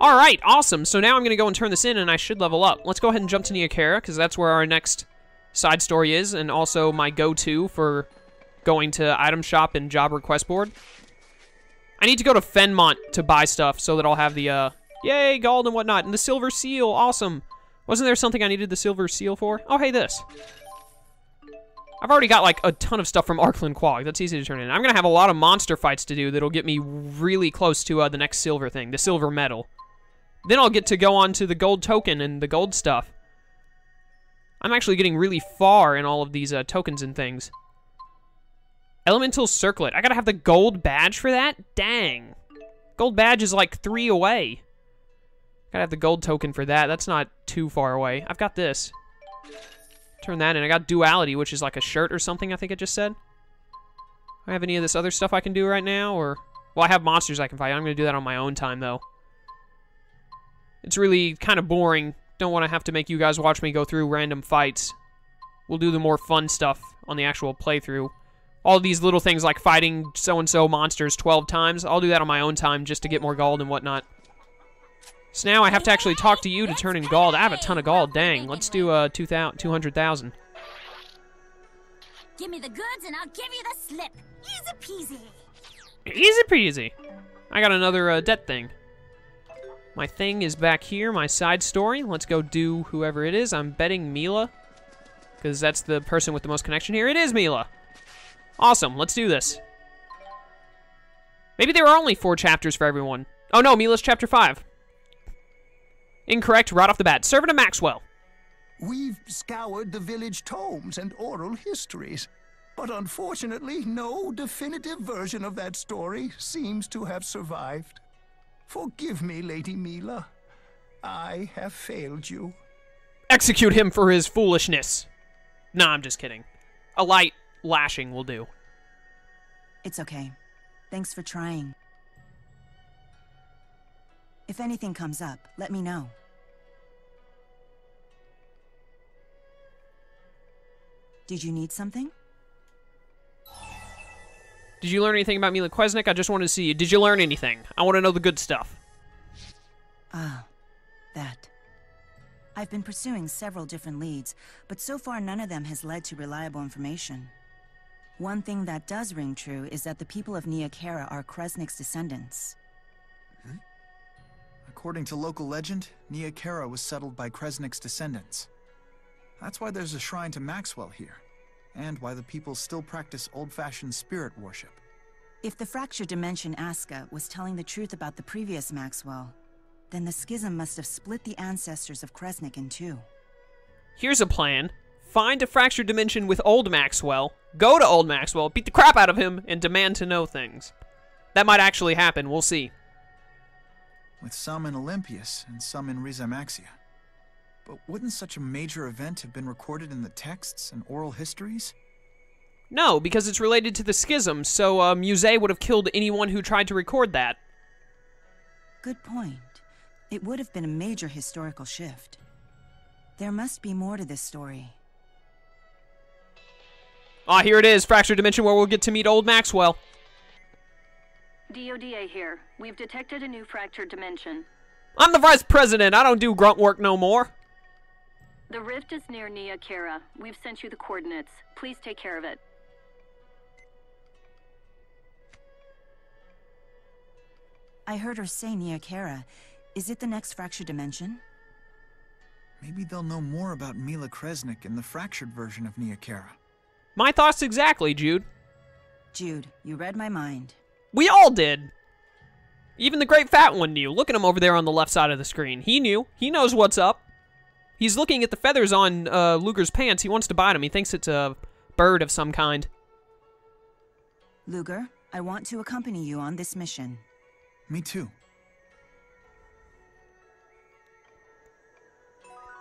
All right, awesome. So now I'm going to go and turn this in, and I should level up. Let's go ahead and jump to Nia Khera, because that's where our next side story is, and also my go-to for going to item shop and job request board. I need to go to Fennmont to buy stuff so that I'll have the, uh, yay, gold and whatnot. And the silver seal, awesome. Wasn't there something I needed the silver seal for? Oh, hey, this. I've already got, like, a ton of stuff from Arkland Quag. That's easy to turn in. I'm going to have a lot of monster fights to do that'll get me really close to uh, the next silver thing, the silver medal. Then I'll get to go on to the gold token and the gold stuff. I'm actually getting really far in all of these uh, tokens and things. Elemental Circlet. I gotta have the gold badge for that? Dang. Gold badge is like three away. Gotta have the gold token for that. That's not too far away. I've got this. Turn that in. I got Duality, which is like a shirt or something, I think it just said. I have any of this other stuff I can do right now, or... Well, I have monsters I can fight. I'm gonna do that on my own time, though. It's really kind of boring. Don't want to have to make you guys watch me go through random fights. We'll do the more fun stuff on the actual playthrough. All these little things like fighting so-and-so monsters 12 times, I'll do that on my own time just to get more gold and whatnot. So now I have to actually talk to you to turn in gold. I have a ton of gold. Dang, let's do uh, 200,000. Give me the goods and I'll give you the slip. Easy peasy. Easy peasy. I got another uh, debt thing. My thing is back here, my side story. Let's go do whoever it is. I'm betting Milla, because that's the person with the most connection here. It is Milla. Awesome, let's do this. Maybe there are only four chapters for everyone. Oh no, Milla's chapter five. Incorrect right off the bat. Servant of Maxwell. We've scoured the village tomes and oral histories, but unfortunately, no definitive version of that story seems to have survived. Forgive me, Lady Milla. I have failed you. Execute him for his foolishness. Nah, I'm just kidding. A light lashing will do. It's okay. Thanks for trying. If anything comes up, let me know. Did you need something? Did you learn anything about Milla Kresnik? I just wanted to see you. Did you learn anything? I want to know the good stuff. Ah, that. I've been pursuing several different leads, but so far none of them has led to reliable information. One thing that does ring true is that the people of Nia Khera are Kresnik's descendants. Hmm? According to local legend, Nia Khera was settled by Kresnik's descendants. That's why there's a shrine to Maxwell here and why the people still practice old-fashioned spirit worship. If the fractured dimension Aska was telling the truth about the previous Maxwell, then the schism must have split the ancestors of Kresnik in two. Here's a plan. Find a fractured dimension with old Maxwell, go to old Maxwell, beat the crap out of him, and demand to know things. That might actually happen, we'll see. With some in Elympios and some in Rieze Maxia. But wouldn't such a major event have been recorded in the texts and oral histories? No, because it's related to the schism, so uh, Muzet would have killed anyone who tried to record that. Good point. It would have been a major historical shift. There must be more to this story. Ah, here it is, Fractured Dimension, where we'll get to meet old Maxwell. DODA here. We've detected a new fractured dimension. I'm the Vice President. I don't do grunt work no more. The rift is near Nia Khera. We've sent you the coordinates. Please take care of it. I heard her say Nia Khera. Is it the next fractured dimension? Maybe they'll know more about Milla Kresnik in the fractured version of Nia Khera. My thoughts exactly, Jude. Jude, you read my mind. We all did. Even the great fat one knew. Look at him over there on the left side of the screen. He knew. He knows what's up. He's looking at the feathers on uh, Ludger's pants. He wants to bite them. He thinks it's a bird of some kind. Ludger, I want to accompany you on this mission. Me too.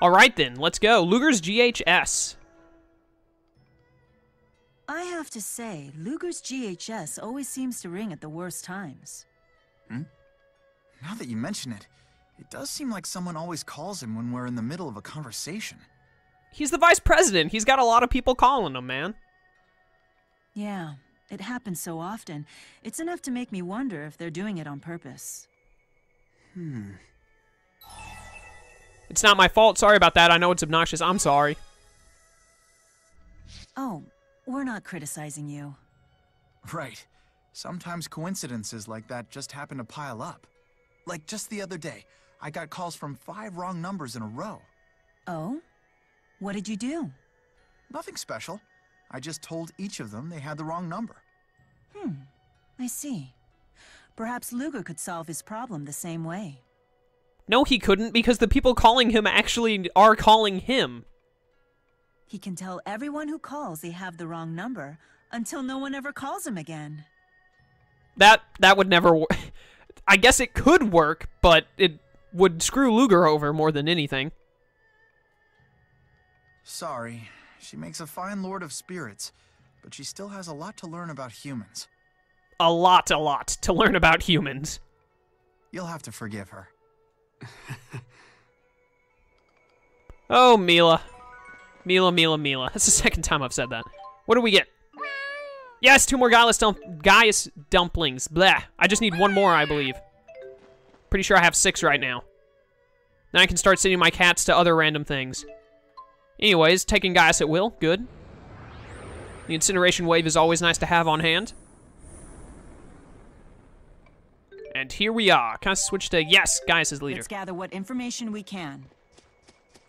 All right then, let's go. Ludger's GHS. I have to say, Ludger's GHS always seems to ring at the worst times. Hmm? Now that you mention it, it does seem like someone always calls him when we're in the middle of a conversation. He's the vice president. He's got a lot of people calling him, man. Yeah, it happens so often. It's enough to make me wonder if they're doing it on purpose. Hmm. It's not my fault. Sorry about that. I know it's obnoxious. I'm sorry. Oh, we're not criticizing you. Right. Sometimes coincidences like that just happen to pile up. Like just the other day, I got calls from five wrong numbers in a row. Oh? What did you do? Nothing special. I just told each of them they had the wrong number. Hmm, I see. Perhaps Ludger could solve his problem the same way. No, he couldn't because the people calling him actually are calling him. He can tell everyone who calls they have the wrong number until no one ever calls him again. That that would never. Wor- I guess it could work, but it would screw Ludger over more than anything. Sorry, she makes a fine lord of spirits, but she still has a lot to learn about humans. A lot, a lot to learn about humans. You'll have to forgive her. Oh, Milla. Milla, Milla, Milla. That's the second time I've said that. What do we get? Yes, two more Gaius, dump dumplings. Blah. I just need one more, I believe. Pretty sure I have six right now. Then I can start sending my cats to other random things. Anyways, taking Gaius at will. Good. The incineration wave is always nice to have on hand. And here we are. Can I switch to yes, Gaius is leader. Let's gather what information we can.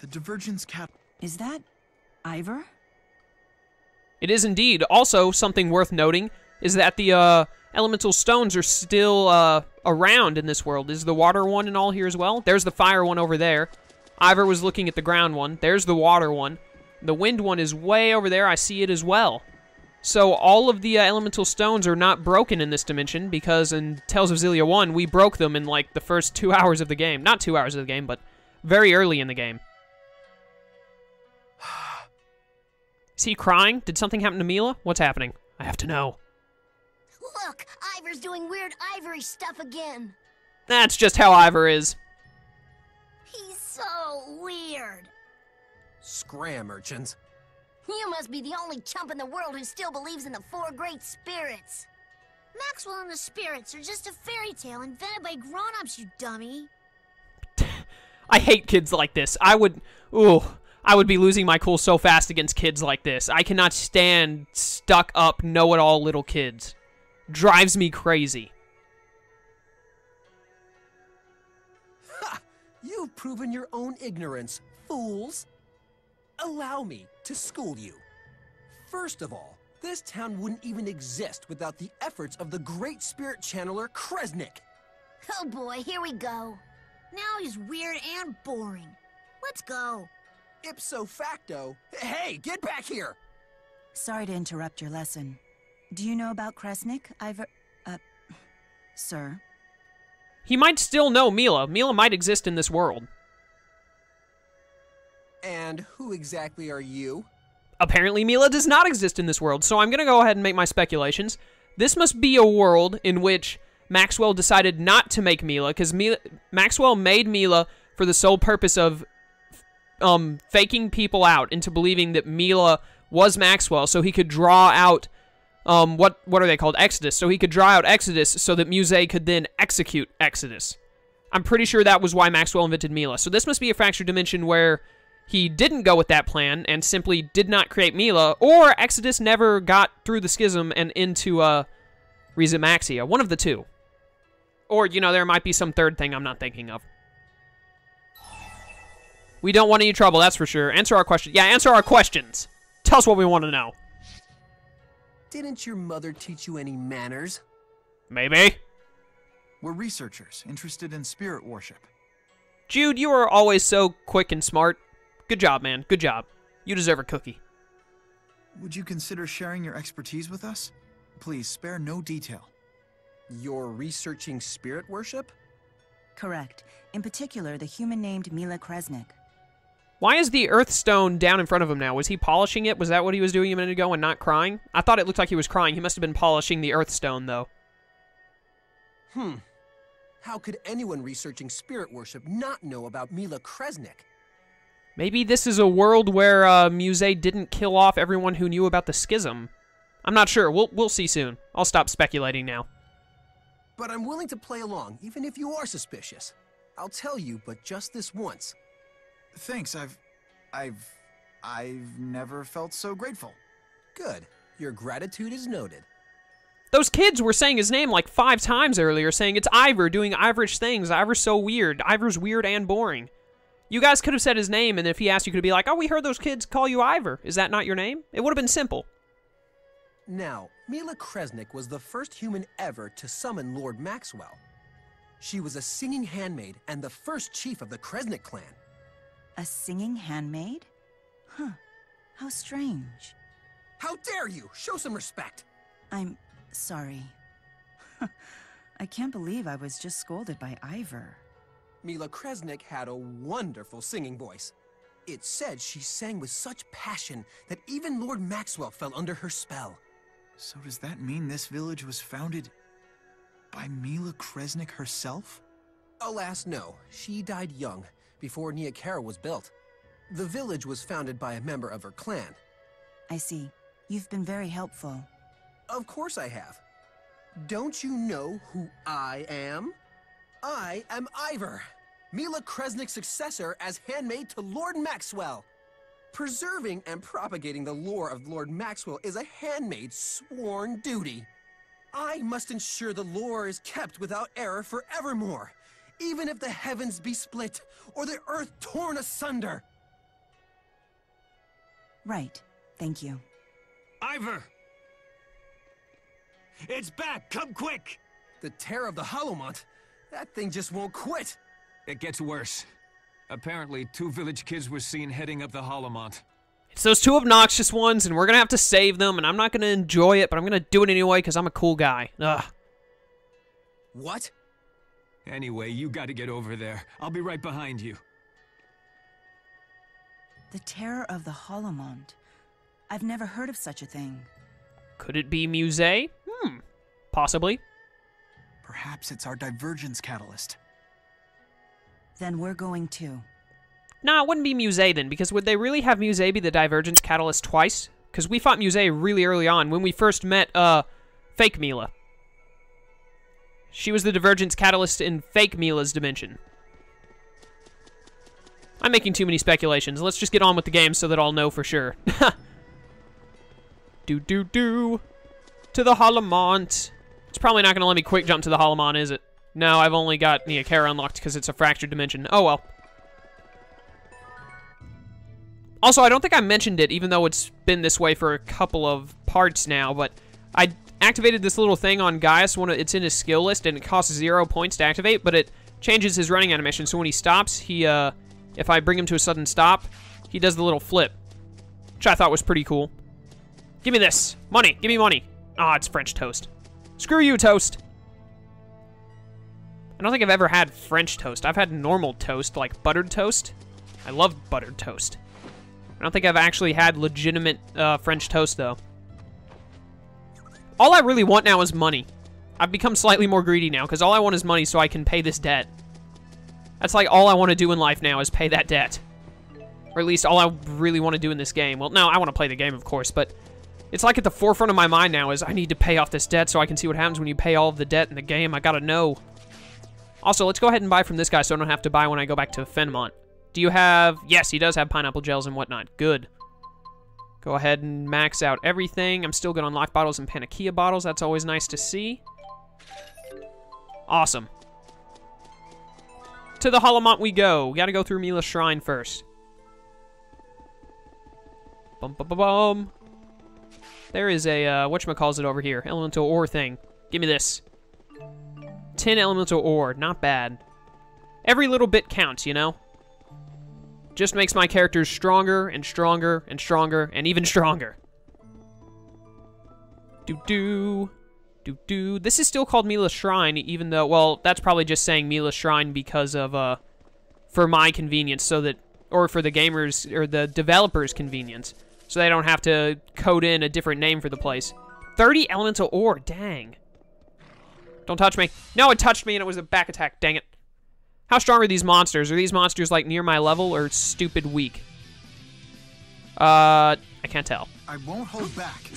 The Divergence cap. Is that Ivar? It is indeed. Also, something worth noting is that the uh, elemental stones are still uh, around in this world. Is the water one and all here as well? There's the fire one over there. Ivar was looking at the ground one. There's the water one. The wind one is way over there. I see it as well. So all of the uh, elemental stones are not broken in this dimension because in Tales of Xillia 1, we broke them in like the first two hours of the game. Not two hours of the game, but very early in the game. Is he crying? Did something happen to Milla? What's happening? I have to know. Look, Ivar's doing weird ivory stuff again. That's just how Ivar is. He's so weird. Scram, urchins. You must be the only chump in the world who still believes in the four great spirits. Maxwell and the spirits are just a fairy tale invented by grown-ups, you dummy. I hate kids like this. I would, ooh, I would be losing my cool so fast against kids like this. I cannot stand stuck up, know it all little kids. Drives me crazy. Ha! You've proven your own ignorance, fools. Allow me to school you. First of all, this town wouldn't even exist without the efforts of the great spirit channeler Kresnik. Oh boy, here we go. Now he's weird and boring. Let's go. Ipso facto, hey, get back here! Sorry to interrupt your lesson. Do you know about Kresnik, Ivar? Uh, sir? He might still know Milla. Milla might exist in this world. And who exactly are you? Apparently, Milla does not exist in this world, so I'm going to go ahead and make my speculations. This must be a world in which Maxwell decided not to make Milla, because Maxwell made Milla for the sole purpose of um, faking people out into believing that Milla was Maxwell, so he could draw out um, what what are they called? Exodus. So he could draw out Exodus, so that Muzet could then execute Exodus. I'm pretty sure that was why Maxwell invented Milla. So this must be a fractured dimension where he didn't go with that plan and simply did not create Milla, or Exodus never got through the schism and into uh, Rieze Maxia. One of the two. Or, you know, there might be some third thing I'm not thinking of. We don't want any trouble, that's for sure. Answer our questions. Yeah, answer our questions. Tell us what we want to know. Didn't your mother teach you any manners? Maybe. We're researchers interested in spirit worship. Jude, you are always so quick and smart. Good job, man. Good job. You deserve a cookie. Would you consider sharing your expertise with us? Please spare no detail. You're researching spirit worship? Correct. In particular, the human named Milla Kresnik. Why is the Earthstone down in front of him now? Was he polishing it? Was that what he was doing a minute ago and not crying? I thought it looked like he was crying. He must have been polishing the Earthstone, though. Hmm. How could anyone researching spirit worship not know about Milla Kresnik? Maybe this is a world where uh, Muzet didn't kill off everyone who knew about the schism. I'm not sure. We'll, we'll see soon. I'll stop speculating now. But I'm willing to play along, even if you are suspicious. I'll tell you, but just this once. Thanks, I've. I've. I've never felt so grateful. Good. Your gratitude is noted. Those kids were saying his name like five times earlier, saying it's Ivar doing Ivorish things. Ivar's so weird. Ivar's weird and boring. You guys could have said his name, and if he asked, you could be like, oh, we heard those kids call you Ivar. Is that not your name? It would have been simple. Now, Milla Kresnik was the first human ever to summon Lord Maxwell. She was a singing handmaid and the first chief of the Kresnik clan. A singing handmaid? Huh. How strange. How dare you! Show some respect! I'm sorry. I can't believe I was just scolded by Ivar. Milla Kresnik had a wonderful singing voice. It said she sang with such passion that even Lord Maxwell fell under her spell. So does that mean this village was founded by Milla Kresnik herself? Alas, no. She died young, before Nia Khera was built. The village was founded by a member of her clan. I see. You've been very helpful. Of course I have. Don't you know who I am? I am Ivar, Milla Kresnik's successor as handmaid to Lord Maxwell. Preserving and propagating the lore of Lord Maxwell is a handmaid's sworn duty. I must ensure the lore is kept without error forevermore, even if the heavens be split or the earth torn asunder. Right. Thank you. Ivar! It's back! Come quick! The terror of the Hollowmont, that thing just won't quit. It gets worse. Apparently, two village kids were seen heading up the Hollowmont. It's those two obnoxious ones, and we're gonna have to save them, and I'm not gonna enjoy it, but I'm gonna do it anyway because I'm a cool guy. Ugh. What? Anyway, you gotta get over there. I'll be right behind you. The terror of the Hollowmont. I've never heard of such a thing. Could it be Muzet? Hmm. Possibly. Perhaps it's our divergence catalyst. Then we're going too. Nah, it wouldn't be Muzet then, because would they really have Muzet be the Divergence Catalyst twice? Because we fought Muzet really early on when we first met, uh, Fake Milla. She was the Divergence Catalyst in Fake Milla's dimension. I'm making too many speculations. Let's just get on with the game so that I'll know for sure. do do do. To the Hollowmont. It's probably not going to let me quick jump to the Hollowmont, is it? No, I've only got Khera unlocked because it's a fractured dimension. Oh well. Also, I don't think I mentioned it, even though it's been this way for a couple of parts now, but I activated this little thing on Gaius when it's in his skill list, and it costs zero points to activate, but it changes his running animation, so when he stops, he, uh, if I bring him to a sudden stop, he does the little flip, which I thought was pretty cool. Give me this. Money. Give me money. Ah, oh, it's French toast. Screw you, toast. I don't think I've ever had French toast. I've had normal toast, like buttered toast. I love buttered toast. I don't think I've actually had legitimate uh, French toast, though. All I really want now is money. I've become slightly more greedy now, because all I want is money so I can pay this debt. That's like all I want to do in life now is pay that debt. Or at least all I really want to do in this game. Well, no, I want to play the game, of course, but it's like at the forefront of my mind now is I need to pay off this debt so I can see what happens when you pay all of the debt in the game. I gotta know. Also, let's go ahead and buy from this guy so I don't have to buy when I go back to Fennmont. Do you have... Yes, he does have pineapple gels and whatnot. Good. Go ahead and max out everything. I'm still good on lock bottles and Panacea bottles. That's always nice to see. Awesome. To the Hollowmont we go. We gotta go through Milla's Shrine first. Bum bum bum bum. There is a, uh, whatchamacallit over here. Elemental ore thing. Give me this. 10 elemental ore. Not bad. Every little bit counts, you know? Just makes my characters stronger and stronger and stronger and even stronger. Do-do. Do-do. This is still called Milla's Shrine, even though, well, that's probably just saying Milla's Shrine because of, uh, for my convenience, so that, or for the gamers, or the developers' convenience, so they don't have to code in a different name for the place. 30 elemental ore, dang. Don't touch me. No, it touched me and it was a back attack, dang it. How strong are these monsters? Are these monsters, like, near my level or stupid weak? Uh, I can't tell. I won't hold back.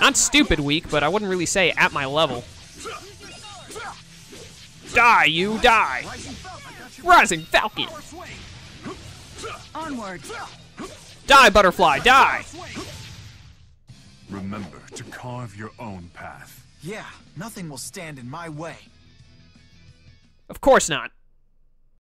Not stupid weak, but I wouldn't really say at my level. Die, you die! Rising Falcon! Onward! Die, butterfly, die! Remember to carve your own path. Yeah, nothing will stand in my way. Of course not.